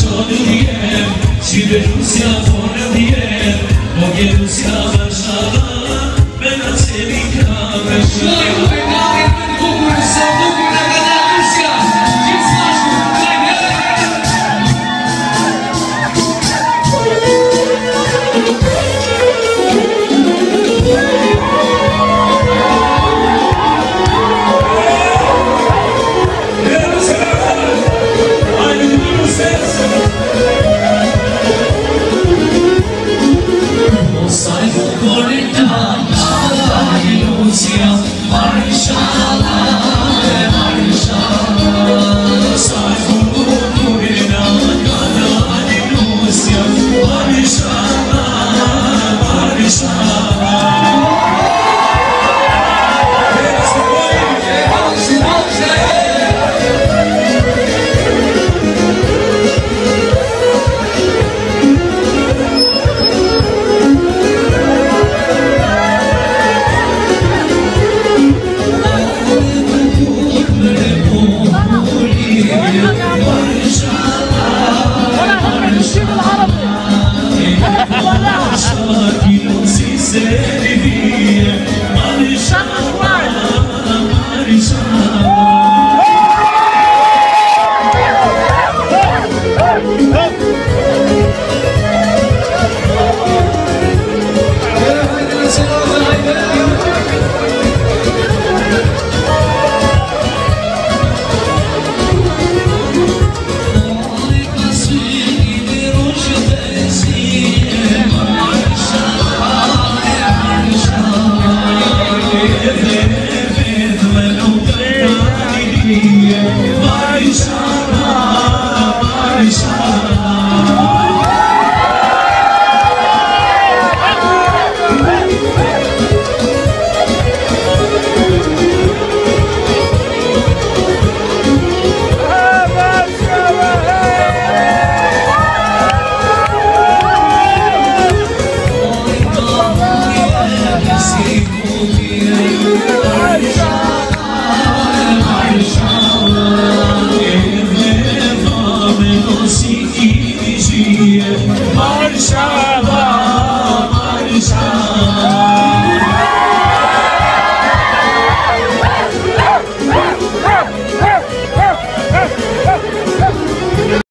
şoluyem Şimdi Rusya sonra diye. O Rusya başlara Ben seni kameşara Shalom.